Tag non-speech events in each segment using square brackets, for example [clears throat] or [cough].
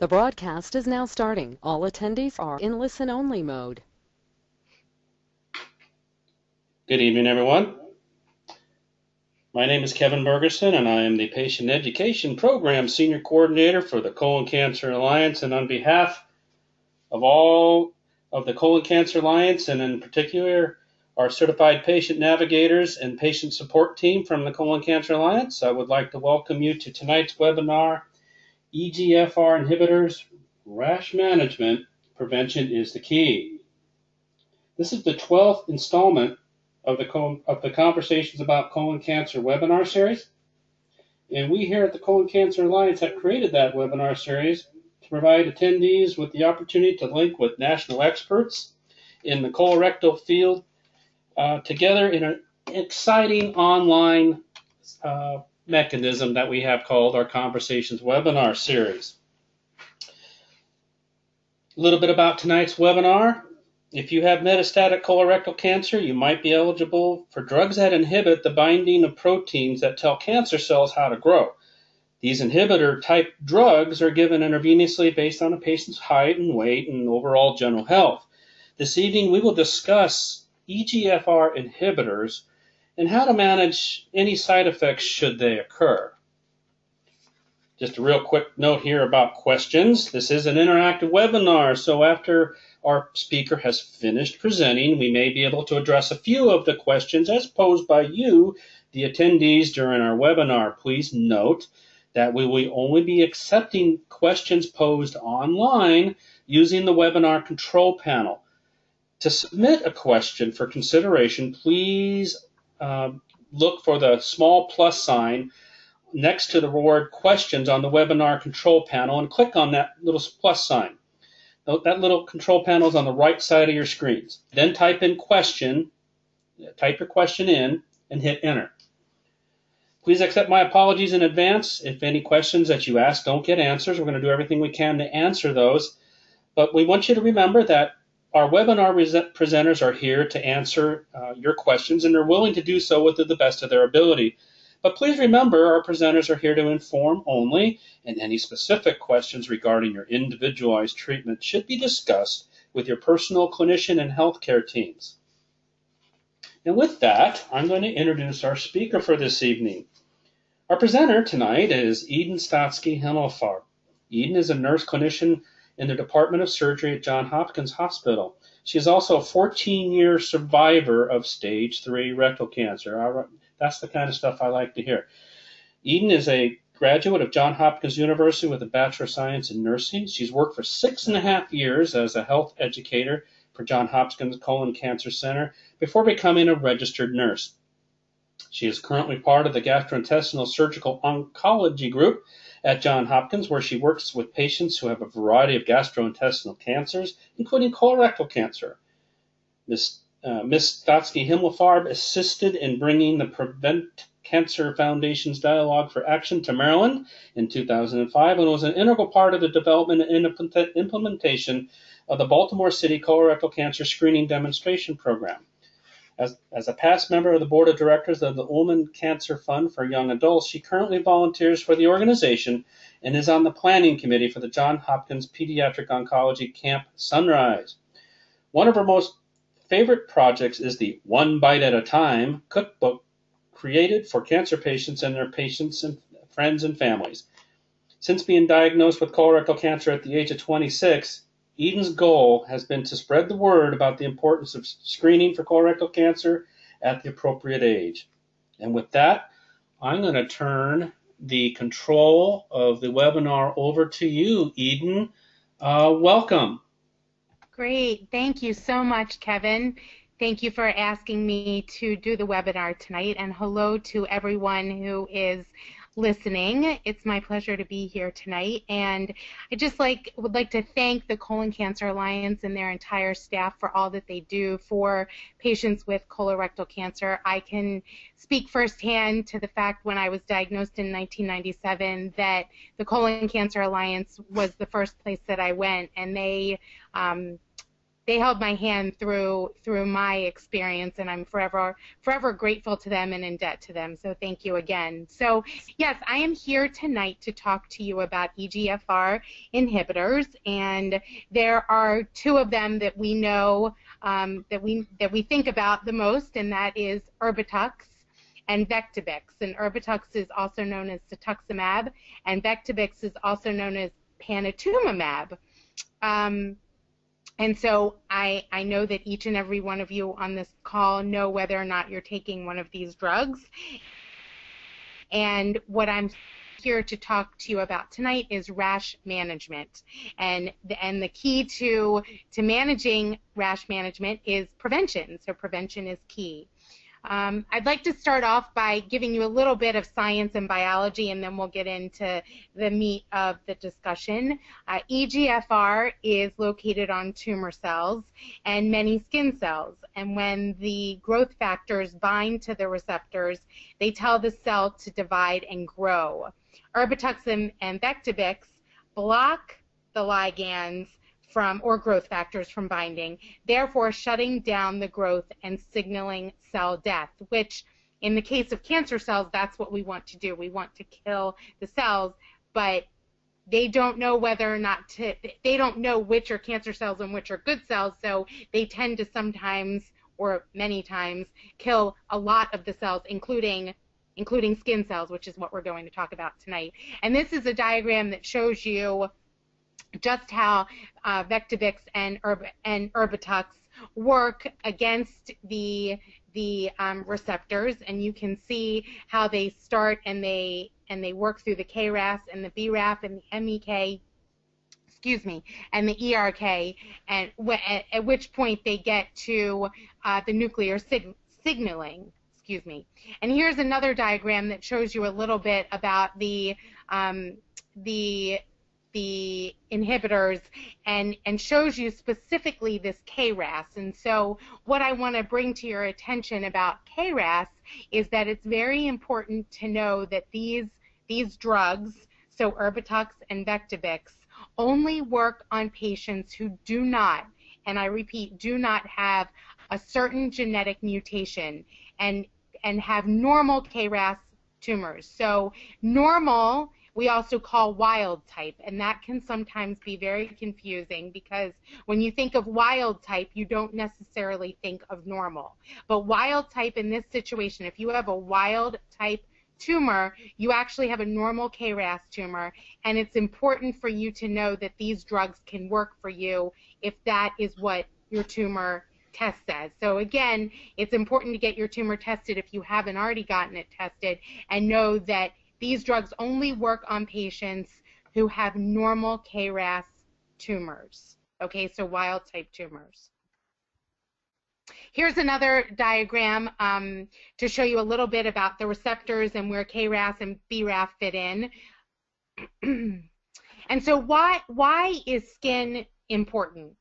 The broadcast is now starting. All attendees are in listen-only mode. Good evening, everyone. My name is Kevin Bergerson, and I am the Patient Education Program Senior Coordinator for the Colon Cancer Alliance. And on behalf of all of the Colon Cancer Alliance, and in particular our certified patient navigators and patient support team from the Colon Cancer Alliance, I would like to welcome you to tonight's webinar EGFR inhibitors, rash management, prevention is the key. This is the 12th installment of the, of the Conversations About Colon Cancer webinar series. And we here at the Colon Cancer Alliance have created that webinar series to provide attendees with the opportunity to link with national experts in the colorectal field uh, together in an exciting online uh, mechanism that we have called our Conversations webinar series. A little bit about tonight's webinar. If you have metastatic colorectal cancer, you might be eligible for drugs that inhibit the binding of proteins that tell cancer cells how to grow. These inhibitor type drugs are given intravenously based on a patient's height and weight and overall general health. This evening, we will discuss EGFR inhibitors and how to manage any side effects should they occur. Just a real quick note here about questions. This is an interactive webinar, so after our speaker has finished presenting, we may be able to address a few of the questions as posed by you, the attendees, during our webinar. Please note that we will only be accepting questions posed online using the webinar control panel. To submit a question for consideration, please um, look for the small plus sign next to the word questions on the webinar control panel and click on that little plus sign. That little control panel is on the right side of your screens. Then type in question, type your question in, and hit enter. Please accept my apologies in advance if any questions that you ask don't get answers. We're going to do everything we can to answer those. But we want you to remember that our webinar presenters are here to answer uh, your questions, and they're willing to do so with the best of their ability. But please remember, our presenters are here to inform only, and any specific questions regarding your individualized treatment should be discussed with your personal clinician and healthcare teams. And with that, I'm going to introduce our speaker for this evening. Our presenter tonight is Eden Stotsky Himelfarb. Eden is a nurse clinician in the Department of Surgery at Johns Hopkins Hospital. She is also a 14 year survivor of stage 3 rectal cancer. That's the kind of stuff I like to hear. Eden is a graduate of Johns Hopkins University with a Bachelor of Science in Nursing. She's worked for six and a half years as a health educator for Johns Hopkins Colon Cancer Center before becoming a registered nurse. She is currently part of the gastrointestinal surgical oncology group at Johns Hopkins, where she works with patients who have a variety of gastrointestinal cancers, including colorectal cancer. Ms. Uh, Ms. Stotsky Himelfarb assisted in bringing the Prevent Cancer Foundation's Dialogue for Action to Maryland in 2005 and was an integral part of the development and implementation of the Baltimore City Colorectal Cancer Screening Demonstration Program. As, as a past member of the board of directors of the Ulman Cancer Fund for Young Adults, she currently volunteers for the organization and is on the planning committee for the Johns Hopkins Pediatric Oncology Camp Sunrise. One of her most favorite projects is the One Bite at a Time cookbook created for cancer patients and their patients and friends and families. Since being diagnosed with colorectal cancer at the age of 26, Eden's goal has been to spread the word about the importance of screening for colorectal cancer at the appropriate age. And with that, I'm going to turn the control of the webinar over to you, Eden. Uh, welcome. Great. Thank you so much, Kevin. Thank you for asking me to do the webinar tonight, and hello to everyone who is listening. It's my pleasure to be here tonight, and I just like would like to thank the Colon Cancer Alliance and their entire staff for all that they do for patients with colorectal cancer. I can speak firsthand to the fact when I was diagnosed in 1997 that the Colon Cancer Alliance was the first place that I went, and they um, they held my hand through through my experience, and I'm forever forever grateful to them and in debt to them. So thank you again. So yes, I am here tonight to talk to you about EGFR inhibitors, and there are two of them that we know um, that we that we think about the most, and that is Erbitux and Vectibix. And Erbitux is also known as cetuximab, and Vectibix is also known as panitumumab. Um, and so I, I know that each and every one of you on this call know whether or not you're taking one of these drugs. And what I'm here to talk to you about tonight is rash management. And the, and the key to, to managing rash management is prevention. So prevention is key. Um, I'd like to start off by giving you a little bit of science and biology, and then we'll get into the meat of the discussion. Uh, EGFR is located on tumor cells and many skin cells, and when the growth factors bind to the receptors, they tell the cell to divide and grow. Erbitux and Vectibix block the ligands from or growth factors from binding, therefore shutting down the growth and signaling cell death, which in the case of cancer cells, that's what we want to do. We want to kill the cells, but they don't know whether or not to, they don't know which are cancer cells and which are good cells, so they tend to sometimes or many times kill a lot of the cells, including including skin cells, which is what we're going to talk about tonight. And this is a diagram that shows you just how uh, Vectibix and, Herb- and Erbitux work against the the um, receptors, and you can see how they start and they and they work through the KRAS and the BRAF and the MEK, excuse me, and the ERK, and w- at, at, which point they get to uh, the nuclear sig- signaling. Excuse me. And here's another diagram that shows you a little bit about the um, the the inhibitors and, and shows you specifically this KRAS. And so what I want to bring to your attention about KRAS is that it's very important to know that these, these drugs, so Erbitux and Vectibix, only work on patients who do not, and I repeat, do not have a certain genetic mutation and, and have normal KRAS tumors. So normal we also call wild type, and that can sometimes be very confusing because when you think of wild type, you don't necessarily think of normal. But wild type in this situation, if you have a wild type tumor, you actually have a normal KRAS tumor, and it's important for you to know that these drugs can work for you if that is what your tumor test says. So again, it's important to get your tumor tested if you haven't already gotten it tested and know that these drugs only work on patients who have normal KRAS tumors. Okay, so wild type tumors. Here's another diagram um, to show you a little bit about the receptors and where KRAS and BRAF fit in. [clears throat] and so why, why is skin important?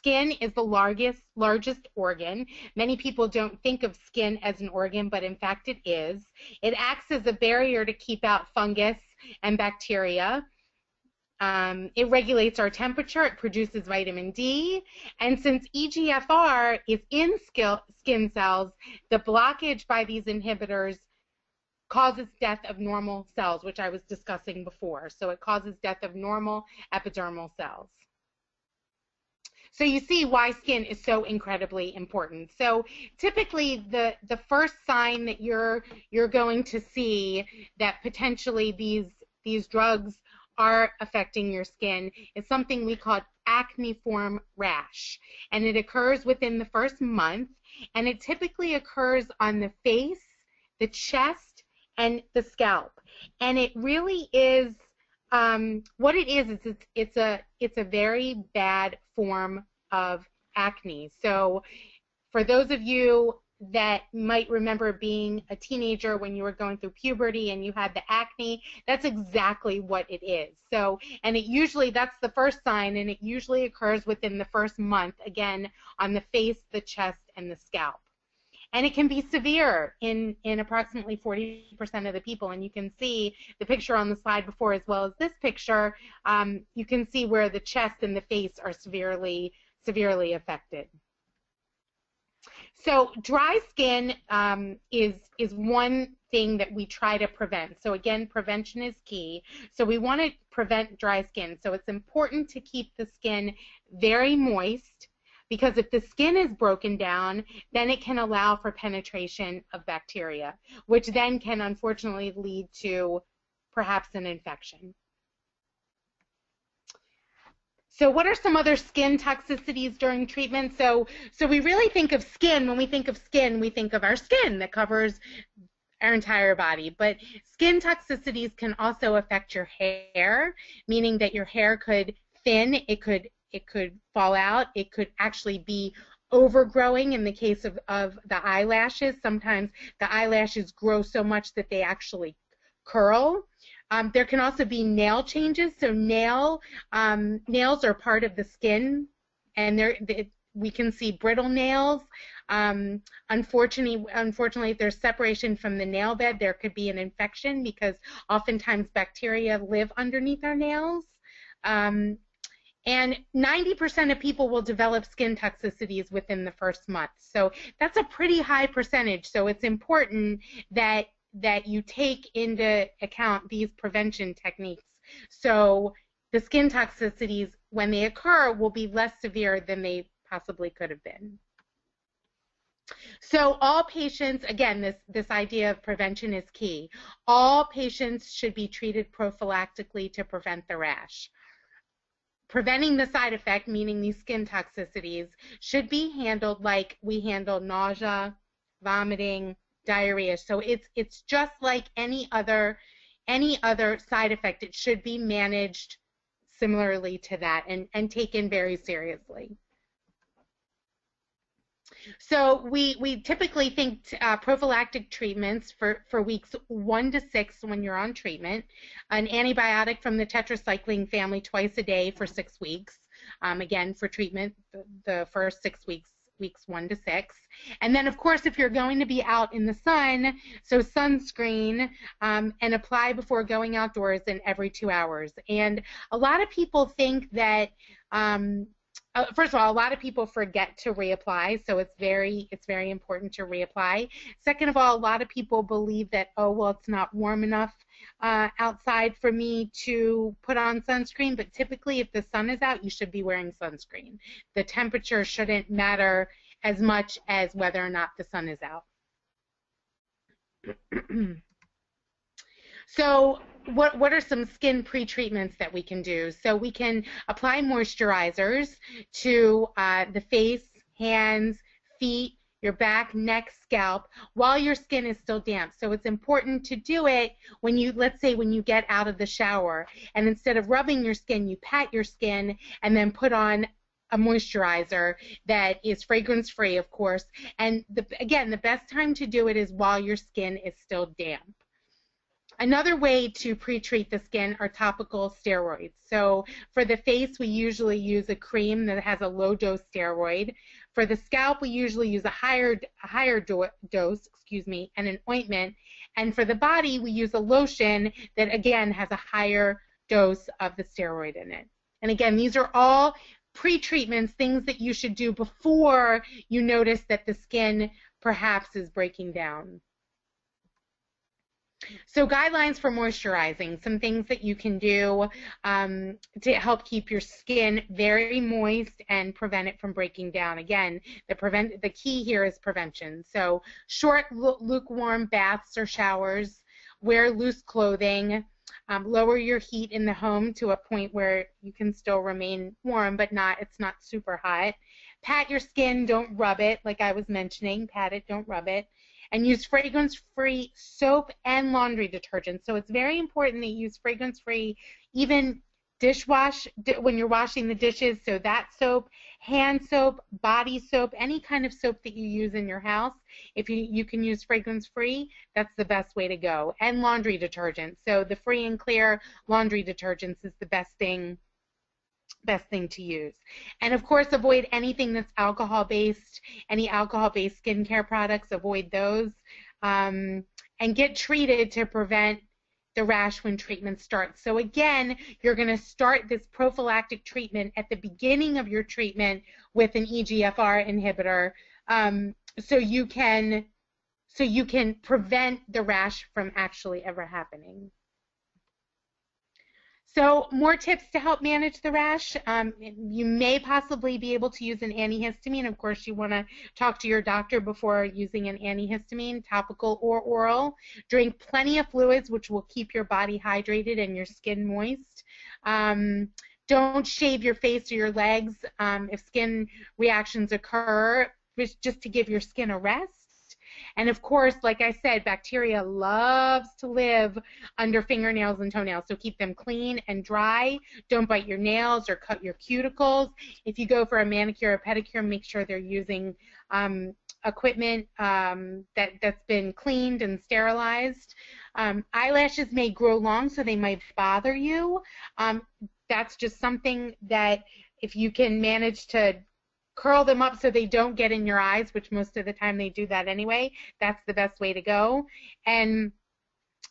Skin is the largest, largest organ. Many people don't think of skin as an organ, but in fact it is. It acts as a barrier to keep out fungus and bacteria. Um, it regulates our temperature, it produces vitamin D, and since EGFR is in skin cells, the blockage by these inhibitors causes death of normal cells, which I was discussing before. So it causes death of normal epidermal cells. So you see why skin is so incredibly important. So typically the the first sign that you're you're going to see that potentially these these drugs are affecting your skin is something we call acneiform rash. And it occurs within the first month and it typically occurs on the face, the chest, and the scalp. And it really is um, what it is is it's, it's a it's a very bad form of acne. So for those of you that might remember being a teenager when you were going through puberty and you had the acne, that's exactly what it is. So, and it usually, that's the first sign, and it usually occurs within the first month, again, on the face, the chest, and the scalp and it can be severe in, in approximately 40% of the people. And you can see the picture on the slide before as well as this picture. Um, you can see where the chest and the face are severely severely affected. So dry skin um, is is one thing that we try to prevent. So again, prevention is key. So we want to prevent dry skin. So it's important to keep the skin very moist because if the skin is broken down, then it can allow for penetration of bacteria, which then can unfortunately lead to perhaps an infection. So what are some other skin toxicities during treatment? So, so we really think of skin, when we think of skin, we think of our skin that covers our entire body. But skin toxicities can also affect your hair, meaning that your hair could thin, it could it could fall out, it could actually be overgrowing in the case of, of the eyelashes. Sometimes the eyelashes grow so much that they actually curl. Um, there can also be nail changes. So nail um, nails are part of the skin, and they, we can see brittle nails. Um, unfortunately, unfortunately, if there's separation from the nail bed, there could be an infection because oftentimes bacteria live underneath our nails. And 90% of people will develop skin toxicities within the first month. So that's a pretty high percentage. So it's important that that you take into account these prevention techniques. So the skin toxicities, when they occur, will be less severe than they possibly could have been. So all patients, again, this, this idea of prevention is key. All patients should be treated prophylactically to prevent the rash. Preventing the side effect, meaning these skin toxicities, should be handled like we handle nausea, vomiting, diarrhea. So it's it's just like any other any other side effect. It should be managed similarly to that and, and taken very seriously. So we, we typically think uh, prophylactic treatments for, for weeks 1 to 6 when you're on treatment, an antibiotic from the tetracycline family twice a day for 6 weeks, um, again for treatment the, first 6 weeks weeks one to six. And then, of course, if you're going to be out in the sun, so sunscreen um, and apply before going outdoors and every two hours. And a lot of people think that um, uh, first of all, a lot of people forget to reapply, so it's very it's very important to reapply. Second of all, a lot of people believe that oh well, it's not warm enough uh, outside for me to put on sunscreen. But typically, if the sun is out, you should be wearing sunscreen. The temperature shouldn't matter as much as whether or not the sun is out. [clears throat] so what what are some skin pre-treatments that we can do? So we can apply moisturizers to uh, the face, hands, feet, your back, neck, scalp while your skin is still damp. So it's important to do it when you, let's say, when you get out of the shower, and instead of rubbing your skin, you pat your skin and then put on a moisturizer that is fragrance free, of course. And the, again, the best time to do it is while your skin is still damp. Another way to pre-treat the skin are topical steroids. So for the face, we usually use a cream that has a low dose steroid. For the scalp, we usually use a higher a higher do dose, excuse me, and an ointment. And for the body, we use a lotion that again has a higher dose of the steroid in it. And again, these are all pre-treatments, things that you should do before you notice that the skin perhaps is breaking down. So guidelines for moisturizing, some things that you can do um, to help keep your skin very moist and prevent it from breaking down. Again, the prevent the key here is prevention. So short, lukewarm baths or showers, wear loose clothing, um, lower your heat in the home to a point where you can still remain warm, but not it's not super hot. Pat your skin, don't rub it, like I was mentioning. Pat it, don't rub it and use fragrance-free soap and laundry detergent. So it's very important that you use fragrance-free even dishwash when you're washing the dishes. So that soap, hand soap, body soap, any kind of soap that you use in your house, if you, you can use fragrance-free, that's the best way to go. And laundry detergent. So the free and clear laundry detergents is the best thing best thing to use. And of course, avoid anything that's alcohol based, any alcohol based skincare products, avoid those. Um, and get treated to prevent the rash when treatment starts. So again, you're going to start this prophylactic treatment at the beginning of your treatment with an EGFR inhibitor, um, so you can so you can prevent the rash from actually ever happening. So more tips to help manage the rash. Um, you may possibly be able to use an antihistamine. Of course, you want to talk to your doctor before using an antihistamine, topical or oral. Drink plenty of fluids, which will keep your body hydrated and your skin moist. Um, don't shave your face or your legs um, if skin reactions occur, just to give your skin a rest. And of course, like I said, bacteria loves to live under fingernails and toenails. So keep them clean and dry. Don't bite your nails or cut your cuticles. If you go for a manicure or pedicure, make sure they're using um, equipment um, that, that's been cleaned and sterilized. Um, eyelashes may grow long, so they might bother you. Um, that's just something that if you can manage to curl them up so they don't get in your eyes, which most of the time they do that anyway. That's the best way to go. And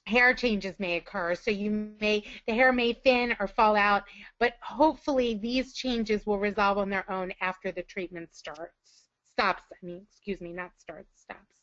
hair changes may occur. So you may the hair may thin or fall out, but hopefully these changes will resolve on their own after the treatment starts. Stops, I mean, excuse me, not starts, stops.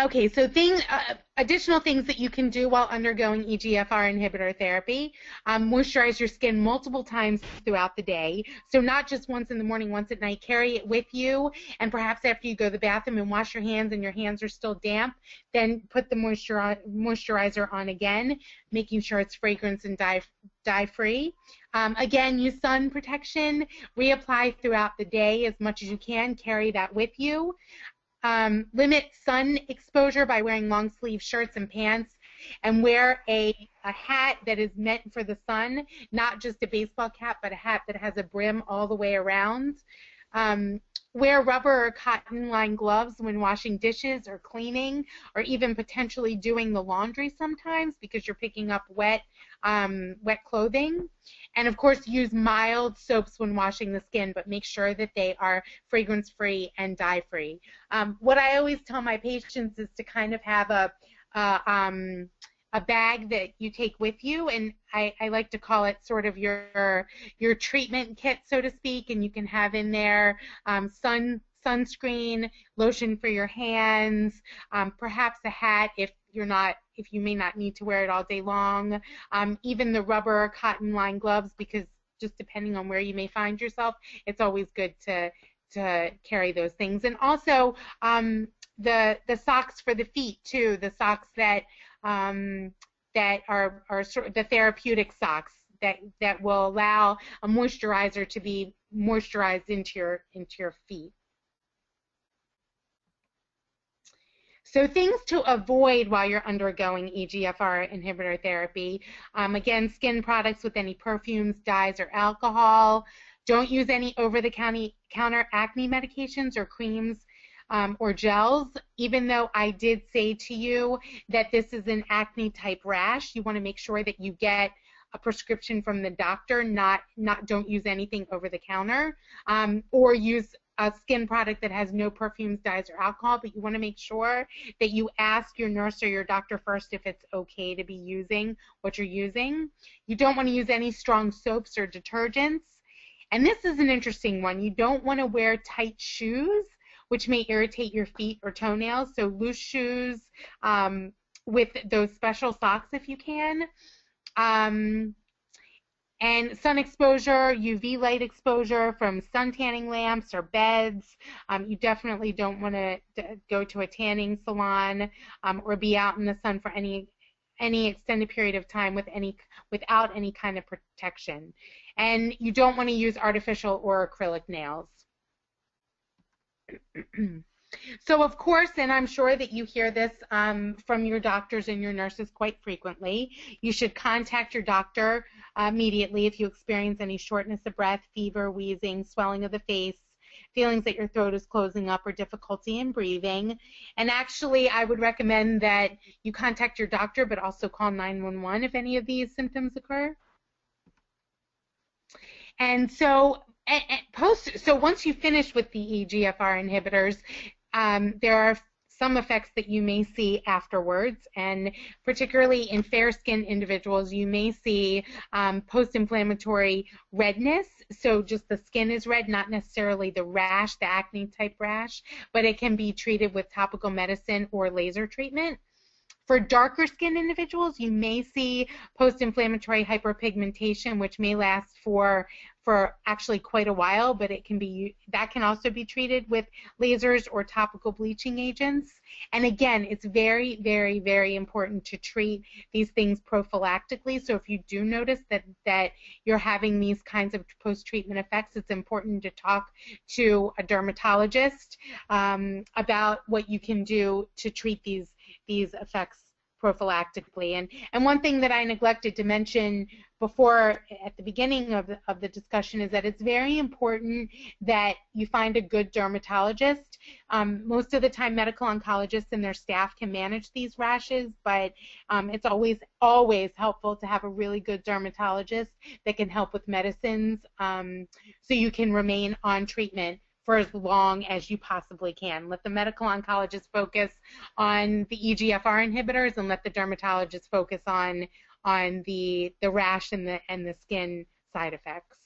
Okay, so thing, uh, additional things that you can do while undergoing EGFR inhibitor therapy. Um, moisturize your skin multiple times throughout the day. So not just once in the morning, once at night. Carry it with you, and perhaps after you go to the bathroom and wash your hands and your hands are still damp, then put the moisturi moisturizer on again, making sure it's fragrance and dye, dye free. Um, again, use sun protection. Reapply throughout the day as much as you can. Carry that with you. Um, limit sun exposure by wearing long sleeve shirts and pants and wear a, a hat that is meant for the sun, not just a baseball cap, but a hat that has a brim all the way around. Um, wear rubber or cotton lined gloves when washing dishes or cleaning or even potentially doing the laundry sometimes because you're picking up wet um, wet clothing. And of course, use mild soaps when washing the skin, but make sure that they are fragrance free and dye free. Um, what I always tell my patients is to kind of have a, um, a bag that you take with you, and I, I, like to call it sort of your your treatment kit, so to speak. And you can have in there um, sun sunscreen, lotion for your hands, um, perhaps a hat if you're not if you may not need to wear it all day long, um, even the rubber cotton lined gloves because just depending on where you may find yourself, it's always good to to carry those things. And also um, the the socks for the feet too, the socks that um, that are are sort of the therapeutic socks that that will allow a moisturizer to be moisturized into your into your feet. So things to avoid while you're undergoing EGFR inhibitor therapy. Um, again, skin products with any perfumes, dyes, or alcohol. Don't use any over-the-counter acne medications or creams um, or gels. Even though I did say to you that this is an acne type rash, you want to make sure that you get a prescription from the doctor, not not don't use anything over the counter, um, or use a skin product that has no perfumes, dyes, or alcohol, but you want to make sure that you ask your nurse or your doctor first if it's okay to be using what you're using. You don't want to use any strong soaps or detergents. And this is an interesting one. You don't want to wear tight shoes, which may irritate your feet or toenails. So loose shoes um, with those special socks if you can. Um, and sun exposure, UV light exposure from sun tanning lamps or beds. Um, you definitely don't want to go to a tanning salon um, or be out in the sun for any any extended period of time with any without any kind of protection. And you don't want to use artificial or acrylic nails. [clears throat] So, of course, and I'm sure that you hear this um, from your doctors and your nurses quite frequently, you should contact your doctor uh, immediately if you experience any shortness of breath, fever, wheezing, swelling of the face, feelings that your throat is closing up, or difficulty in breathing. And actually, I would recommend that you contact your doctor, but also call 911 if any of these symptoms occur. And so, post so once you finish with the EGFR inhibitors, um, there are some effects that you may see afterwards, and particularly in fair skinned individuals, you may see um, post inflammatory redness. So, just the skin is red, not necessarily the rash, the acne type rash, but it can be treated with topical medicine or laser treatment. For darker skinned individuals, you may see post-inflammatory hyperpigmentation, which may last for for actually quite a while, but it can be that can also be treated with lasers or topical bleaching agents. And again, it's very, very, very important to treat these things prophylactically. So if you do notice that that you're having these kinds of post-treatment effects, it's important to talk to a dermatologist um, about what you can do to treat these these effects prophylactically. And, and one thing that I neglected to mention before at the beginning of the, of the discussion is that it's very important that you find a good dermatologist. Um, most of the time, medical oncologists and their staff can manage these rashes, but um, it's always, always helpful to have a really good dermatologist that can help with medicines um, so you can remain on treatment for as long as you possibly can. Let the medical oncologist focus on the EGFR inhibitors and let the dermatologist focus on on the the rash and the and the skin side effects.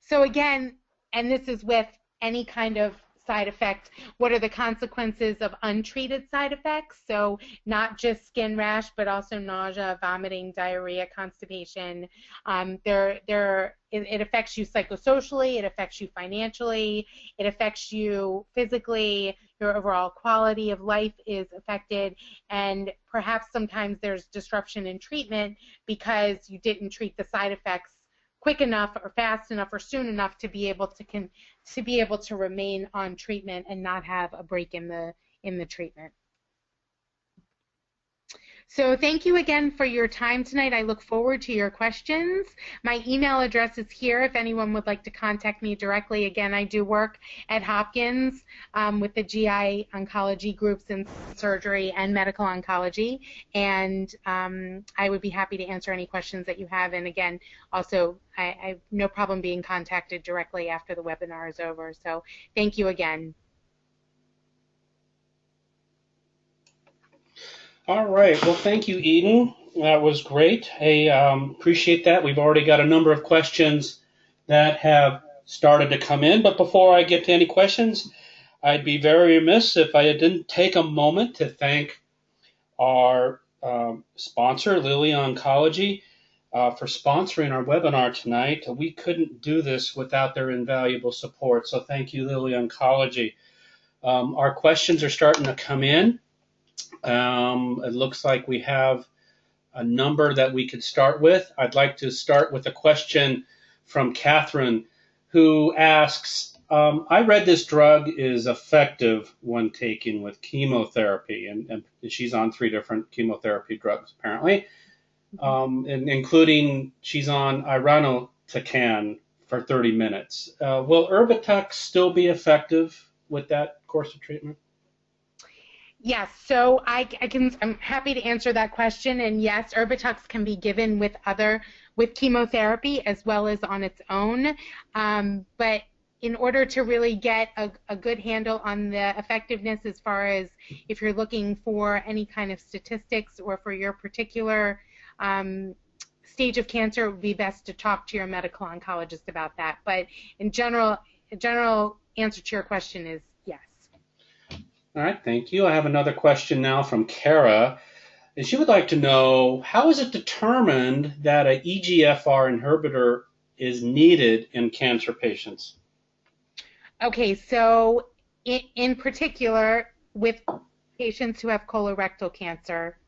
So again, and this is with any kind of side effect, what are the consequences of untreated side effects? So not just skin rash, but also nausea, vomiting, diarrhea, constipation. Um, there, there, it, it affects you psychosocially, it affects you financially, it affects you physically, your overall quality of life is affected, and perhaps sometimes there's disruption in treatment because you didn't treat the side effects quick enough or fast enough or soon enough to be able to to be able to remain on treatment and not have a break in the in the treatment. So thank you again for your time tonight. I look forward to your questions. My email address is here if anyone would like to contact me directly. Again, I do work at Hopkins um, with the GI oncology groups in surgery and medical oncology, and um, I would be happy to answer any questions that you have. And again, also, I, I have no problem being contacted directly after the webinar is over. So thank you again. All right. Well, thank you, Eden. That was great. Hey, um, appreciate that. We've already got a number of questions that have started to come in. But before I get to any questions, I'd be very remiss if I didn't take a moment to thank our um, sponsor, Lilly Oncology, uh, for sponsoring our webinar tonight. We couldn't do this without their invaluable support. So thank you, Lilly Oncology. Um, our questions are starting to come in. Um, it looks like we have a number that we could start with. I'd like to start with a question from Catherine, who asks, um, I read this drug is effective when taken with chemotherapy, and, and she's on three different chemotherapy drugs apparently, um, and including she's on irinotecan for 30 minutes. Uh, will Erbitux still be effective with that course of treatment? Yes, so I, I, can. I'm happy to answer that question. And yes, Erbitux can be given with other with chemotherapy as well as on its own. Um, but in order to really get a, a, good handle on the effectiveness, as far as if you're looking for any kind of statistics or for your particular um, stage of cancer, it would be best to talk to your medical oncologist about that. But in general, general answer to your question is all right, thank you. I have another question now from Kara. And she would like to know how is it determined that an EGFR inhibitor is needed in cancer patients? Okay, so in, in particular, with patients who have colorectal cancer,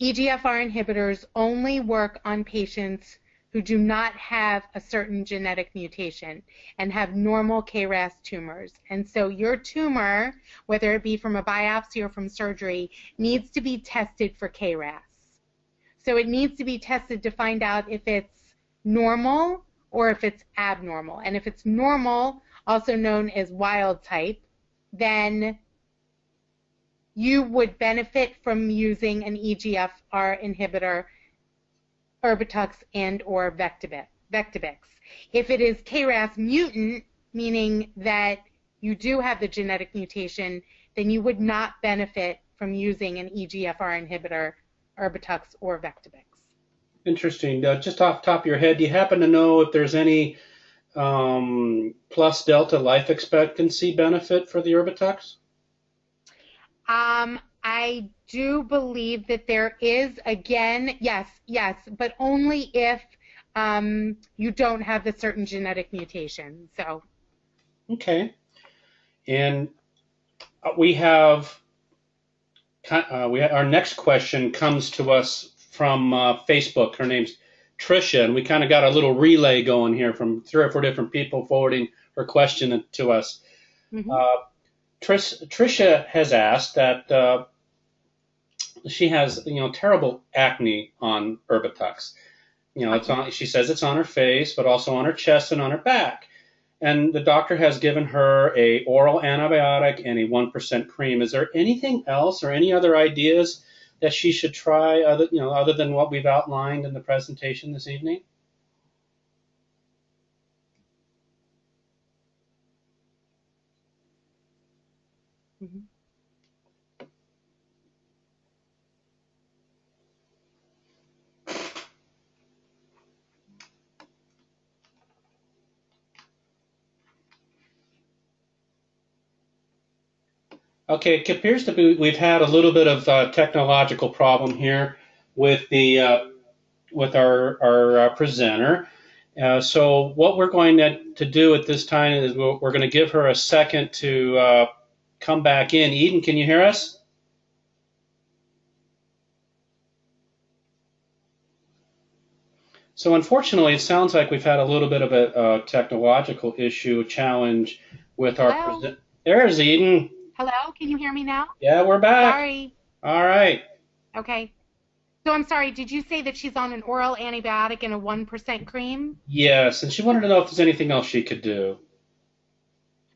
EGFR inhibitors only work on patients who do not have a certain genetic mutation and have normal KRAS tumors. And so your tumor, whether it be from a biopsy or from surgery, needs to be tested for KRAS. So it needs to be tested to find out if it's normal or if it's abnormal. And if it's normal, also known as wild type, then you would benefit from using an EGFR inhibitor Erbitux and or Vectibix. If it is KRAS mutant, meaning that you do have the genetic mutation, then you would not benefit from using an EGFR inhibitor, Erbitux or Vectibix. Interesting. Uh, just off the top of your head, do you happen to know if there's any um, plus delta life expectancy benefit for the Erbitux? Um, I do believe that there is, again, yes, yes, but only if um, you don't have the certain genetic mutation. So. Okay. And uh, we have, uh, we our next question comes to us from uh, Facebook. Her name's Trisha, and we kind of got a little relay going here from three or four different people forwarding her question to us. Mm-hmm. Uh, Trish, Trisha has asked that uh, she has, you know, terrible acne on Erbitux. You know, it's on. She says it's on her face, but also on her chest and on her back. And the doctor has given her a oral antibiotic and a one percent cream. Is there anything else or any other ideas that she should try, other you know, other than what we've outlined in the presentation this evening? Mm-hmm. Okay, it appears to be we've had a little bit of a technological problem here with the uh, with our our uh, presenter. Uh, so what we're going to, to do at this time is we're, we're going to give her a second to uh, come back in. Eden, can you hear us? So unfortunately, it sounds like we've had a little bit of a, a technological issue, challenge with our. Present- There's Eden. Hello, can you hear me now? Yeah, we're back. Sorry. All right. Okay. So I'm sorry, did you say that she's on an oral antibiotic and a 1% cream? Yes, and she wanted to know if there's anything else she could do.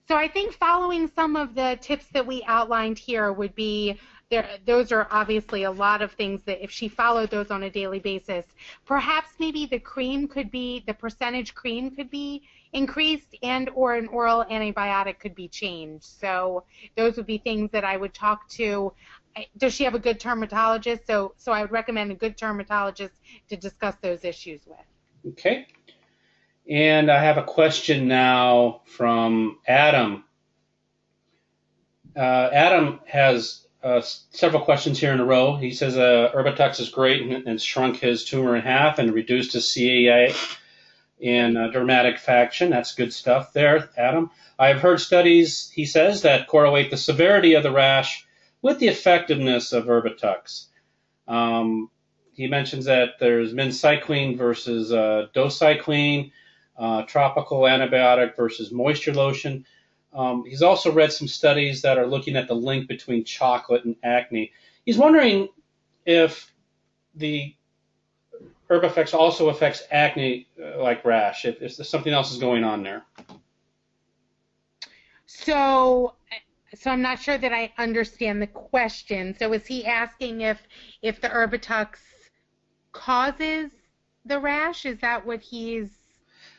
So I think following some of the tips that we outlined here would be there, those are obviously a lot of things that if she followed those on a daily basis, perhaps maybe the cream could be, the percentage cream could be increased and or an oral antibiotic could be changed. So those would be things that I would talk to. Does she have a good dermatologist? So, so I would recommend a good dermatologist to discuss those issues with. Okay. And I have a question now from Adam. Uh, Adam has uh, several questions here in a row. He says uh, Erbitux is great and, and, shrunk his tumor in half and reduced his CEA in uh, dermatic faction. That's good stuff there, Adam. I've heard studies, he says, that correlate the severity of the rash with the effectiveness of Erbitux. Um, he mentions that there's minocycline versus uh, doxycycline, uh, topical antibiotic versus moisture lotion. Um, he's also read some studies that are looking at the link between chocolate and acne. He's wondering if the Erbitux also affects acne uh, like rash, if, if something else is going on there. So, so I'm not sure that I understand the question. So is he asking if if the Erbitux causes the rash? Is that what he's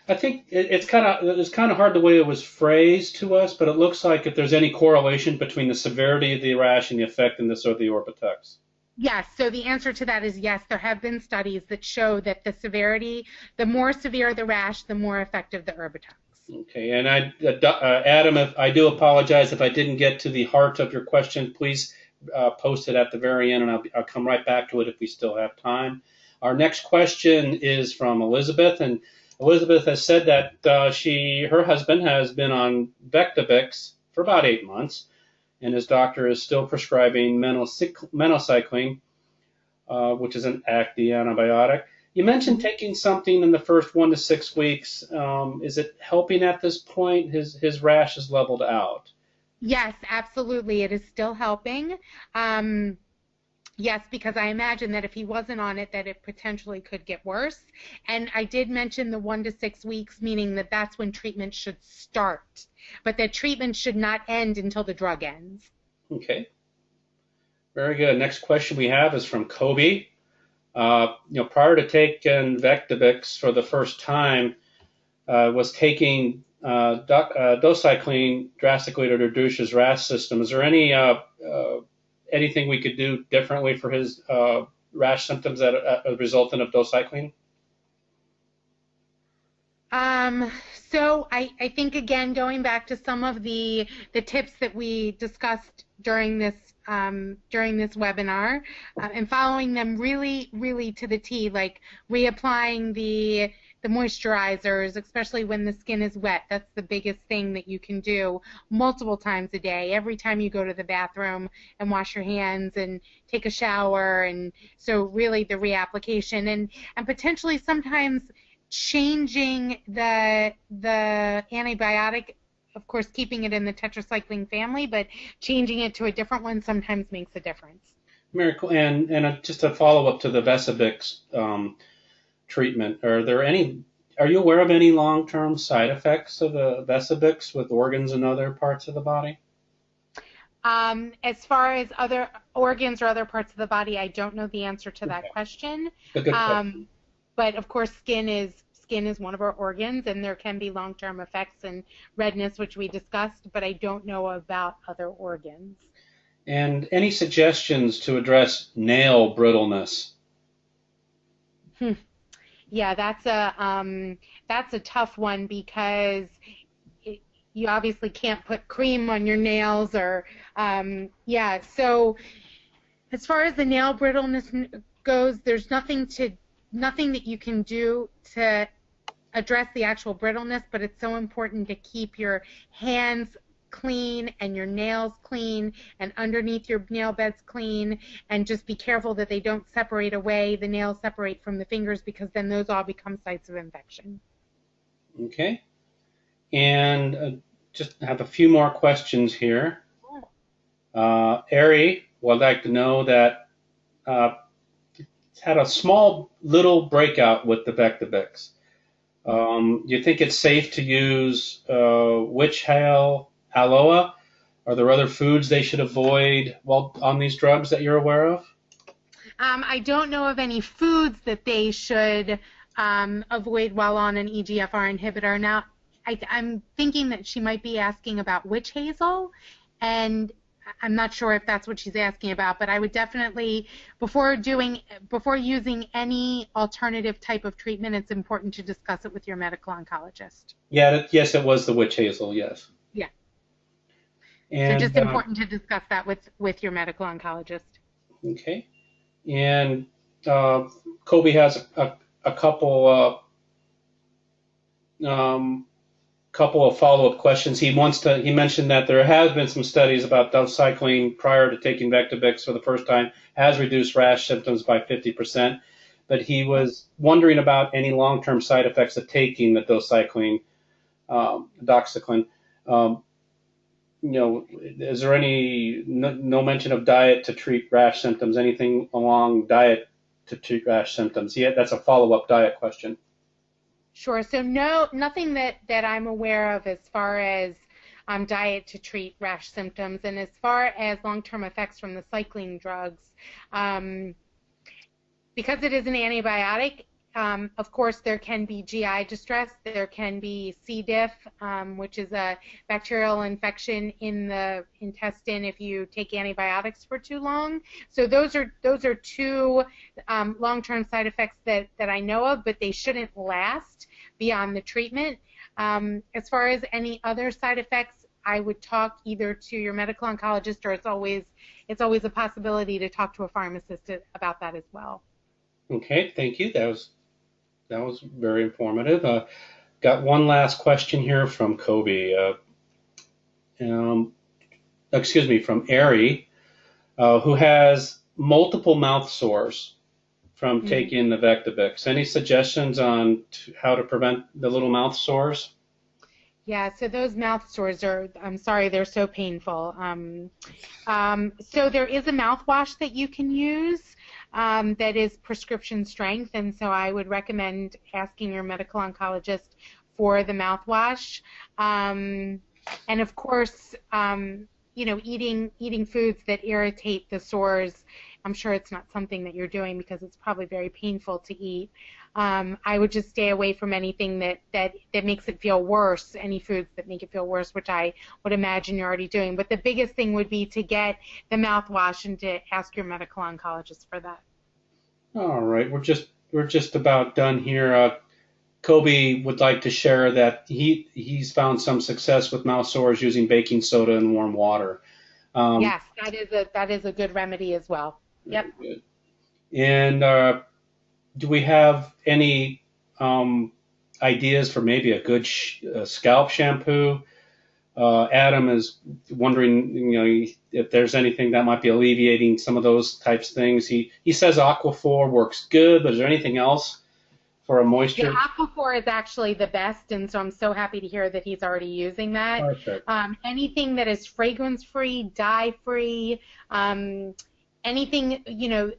I think it's kind of it's kind of hard the way it was phrased to us, but it looks like if there's any correlation between the severity of the rash and the effectiveness of the Erbitux. Yes, so the answer to that is yes. There have been studies that show that the severity, the more severe the rash, the more effective the Erbitux. Okay, and I, uh, Adam, I do apologize if I didn't get to the heart of your question. Please uh, post it at the very end, and I'll, I'll come right back to it if we still have time. Our next question is from Elizabeth, and Elizabeth has said that uh, she, her husband, has been on Vectibix for about eight months and his doctor is still prescribing minocycline, uh, which is an antibiotic. You mentioned taking something in the first one to six weeks. Um, is it helping at this point? His his rash is leveled out. Yes, absolutely. It is still helping. Um, yes, because I imagine that if he wasn't on it, that it potentially could get worse. And I did mention the one to six weeks, meaning that that's when treatment should start but that treatment should not end until the drug ends. Okay. Very good. Next question we have is from Kobe. Uh, you know, prior to taking Vectibix for the first time, uh, was taking uh, doc, uh, doxycycline drastically reduces rash symptoms. Is there any uh, uh, anything we could do differently for his uh, rash symptoms that uh, a resultant of doxycycline? Um, so I, I think again going back to some of the the tips that we discussed during this um, during this webinar uh, and following them really really to the T like reapplying the the moisturizers especially when the skin is wet. That's the biggest thing that you can do multiple times a day. Every time you go to the bathroom and wash your hands and take a shower and so really the reapplication and and potentially sometimes changing the the antibiotic of course keeping it in the tetracycline family but changing it to a different one sometimes makes a difference. Miracle, and and just a follow up to the Vectibix um, treatment. Are there any? Are you aware of any long term side effects of the Vectibix with organs and other parts of the body? Um, as far as other organs or other parts of the body, I don't know the answer to that Okay. question. Question. Um, but of course, skin is skin is one of our organs, and there can be long-term effects and redness, which we discussed. But I don't know about other organs. And any suggestions to address nail brittleness? Yeah, that's a um, that's a tough one because it, you obviously can't put cream on your nails or um, yeah. So as far as the nail brittleness goes, there's nothing to nothing that you can do to address the actual brittleness, but it's so important to keep your hands clean and your nails clean and underneath your nail beds clean and just be careful that they don't separate away the nails separate from the fingers because then those all become sites of infection Okay. And uh, just have a few more questions here. Uh, Ari would like to know that uh, had a small little breakout with the Vectibix. Um, you think it's safe to use uh, witch hail, aloe? Are there other foods they should avoid while on these drugs that you're aware of? um, i don't know of any foods that they should um, avoid while on an egfr inhibitor now I, i'm thinking that she might be asking about witch hazel and I'm not sure if that's what she's asking about, but I would definitely, before doing, before using any alternative type of treatment, it's important to discuss it with your medical oncologist. Yeah, yes, it was the witch hazel. Yes. And, so just um, important to discuss that with with your medical oncologist. Okay. And uh, Kobe has a, a couple uh, um, couple of follow-up questions. He wants to. He mentioned that there has been some studies about doxycycline prior to taking Vectibix for the first time has reduced rash symptoms by 50%. But he was wondering about any long-term side effects of taking the doxycycline, um, doxycycline. Um, you know, is there any no, no mention of diet to treat rash symptoms? Anything along diet to treat rash symptoms? Yeah, that's a follow-up diet question. Sure. So no, nothing that that I'm aware of as far as um, diet to treat rash symptoms, and as far as long-term effects from the cycling drugs, um, because it is an antibiotic. Um, of course, there can be GI distress. There can be C. diff, um, which is a bacterial infection in the intestine if you take antibiotics for too long. So those are those are two um, long-term side effects that that I know of, but they shouldn't last beyond the treatment. Um, as far as any other side effects, I would talk either to your medical oncologist or it's always it's always a possibility to talk to a pharmacist about that as well. Okay, thank you. That was that was very informative. Uh, got one last question here from Kobe. Uh, um, excuse me, from Ari, uh, who has multiple mouth sores from Mhm. taking the Vectibix. Any suggestions on t- how to prevent the little mouth sores? Yeah, so those mouth sores are, I'm sorry, they're so painful. Um, um, so there is a mouthwash that you can use um, that is prescription strength, and so I would recommend asking your medical oncologist for the mouthwash. Um, and of course, um, you know, eating eating foods that irritate the sores. I'm sure it's not something that you're doing because it's probably very painful to eat. Um, I would just stay away from anything that, that, that makes it feel worse, any foods that make it feel worse, which I would imagine you're already doing. But the biggest thing would be to get the mouthwash and to ask your medical oncologist for that. All right, we're just we're just about done here. Uh, Kobe would like to share that he he's found some success with mouth sores using baking soda and warm water. Um, yes, that is a that is a good remedy as well. Yep. And uh, do we have any um, ideas for maybe a good sh- uh, scalp shampoo? Uh, Adam is wondering, you know, if there's anything that might be alleviating some of those types of things. He he says Aquaphor works good, but is there anything else for a moisture? Yeah, Aquaphor is actually the best, and so I'm so happy to hear that he's already using that. Perfect. Um, anything that is fragrance free, dye free, um, anything you know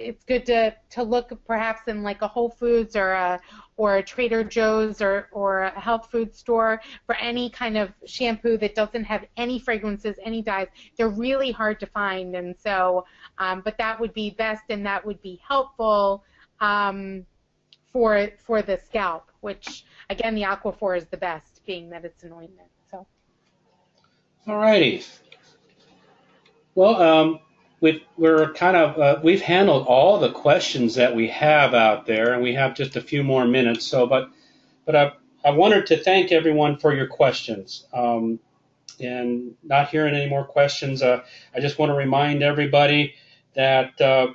it's good to to look perhaps in like a Whole Foods or a or a Trader Joe's or or a health food store for any kind of shampoo that doesn't have any fragrances, any dyes. They're really hard to find, and so um, but that would be best and that would be helpful um, for for the scalp. Which again, the Aquaphor is the best, being that it's an ointment. So. Alrighty. Well, um, we've we're kind of uh, we've handled all the questions that we have out there, and we have just a few more minutes. So, but but I I wanted to thank everyone for your questions. Um, and not hearing any more questions, uh, I just want to remind everybody that uh,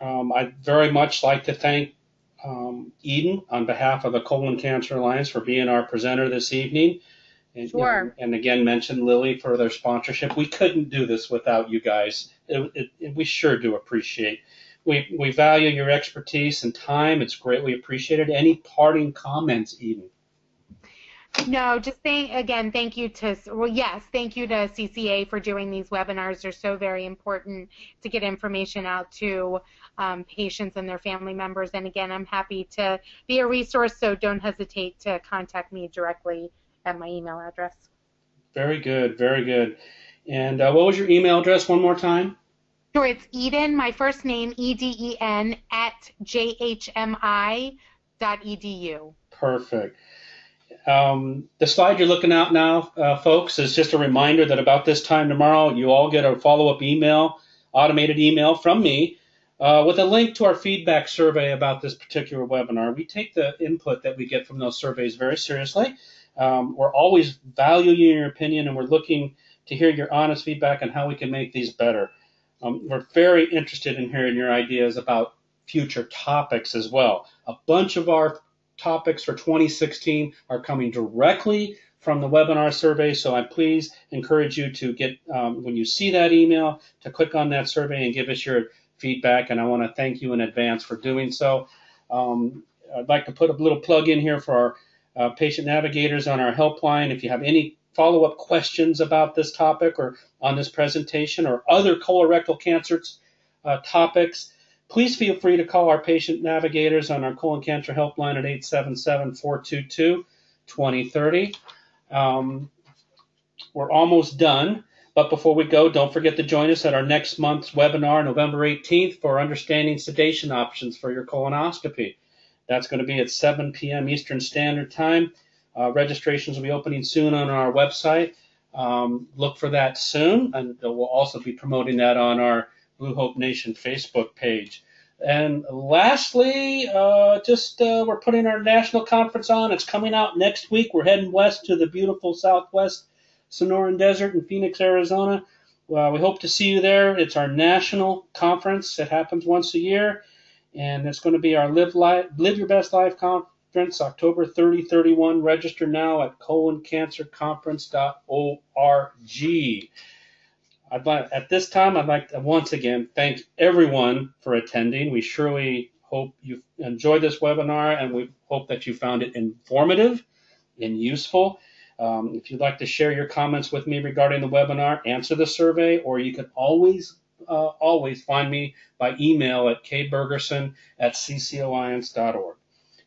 um, I'd very much like to thank um, Eden on behalf of the Colon Cancer Alliance for being our presenter this evening. And, sure. You know, and again, mention Lilly for their sponsorship. We couldn't do this without you guys. It, it, we sure do appreciate. We we value your expertise and time. It's greatly appreciated. Any parting comments, Eden? No, just thank again. Thank you to well, yes, thank you to CCA for doing these webinars. They're so very important to get information out to um, patients and their family members. And again, I'm happy to be a resource. So don't hesitate to contact me directly at my email address. Very good, very good. And uh, what was your email address one more time? Sure, it's Eden, my first name, E D E N, at jhmi.edu. Perfect. Um, the slide you're looking at now, uh, folks, is just a reminder that about this time tomorrow, you all get a follow up email, automated email from me. Uh, with a link to our feedback survey about this particular webinar. We take the input that we get from those surveys very seriously, um, we're always valuing your opinion and we're looking to hear your honest feedback on how we can make these better. Um, we're very interested in hearing your ideas about future topics as well. A bunch of our topics for 2016 are coming directly from the webinar survey, so I please encourage you to get, um, when you see that email, to click on that survey and give us your feedback, and I want to thank you in advance for doing so. Um, I'd like to put a little plug in here for our uh, patient navigators on our helpline. If you have any follow up questions about this topic or on this presentation or other colorectal cancer uh, topics, please feel free to call our patient navigators on our colon cancer helpline at 877 422 2030. Um, we're almost done. But before we go, don't forget to join us at our next month's webinar, November 18th, for understanding sedation options for your colonoscopy. That's going to be at 7 p.m. Eastern Standard Time. Uh, registrations will be opening soon on our website. Um, look for that soon, and we'll also be promoting that on our Blue Hope Nation Facebook page. And lastly, uh, just uh, we're putting our national conference on. It's coming out next week. We're heading west to the beautiful Southwest Sonoran Desert in Phoenix, Arizona. Well, we hope to see you there. It's our national conference. It happens once a year and it's going to be our Live, Life, Live Your Best Life conference, October 30, 31. Register now at coloncancerconference.org. I'd like, at this time, I'd like to once again thank everyone for attending. We surely hope you enjoyed this webinar, and we hope that you found it informative and useful. Um, if you'd like to share your comments with me regarding the webinar, answer the survey, or you can always uh, always find me by email at kbergerson at ccalliance.org.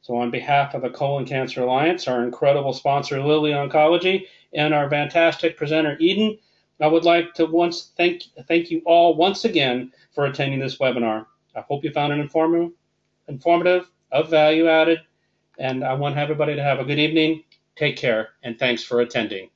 So, on behalf of the Colon Cancer Alliance, our incredible sponsor, Lilly Oncology, and our fantastic presenter, Eden, I would like to once thank thank you all once again for attending this webinar. I hope you found it informative, informative, of value added, and I want everybody to have a good evening. Take care, and thanks for attending.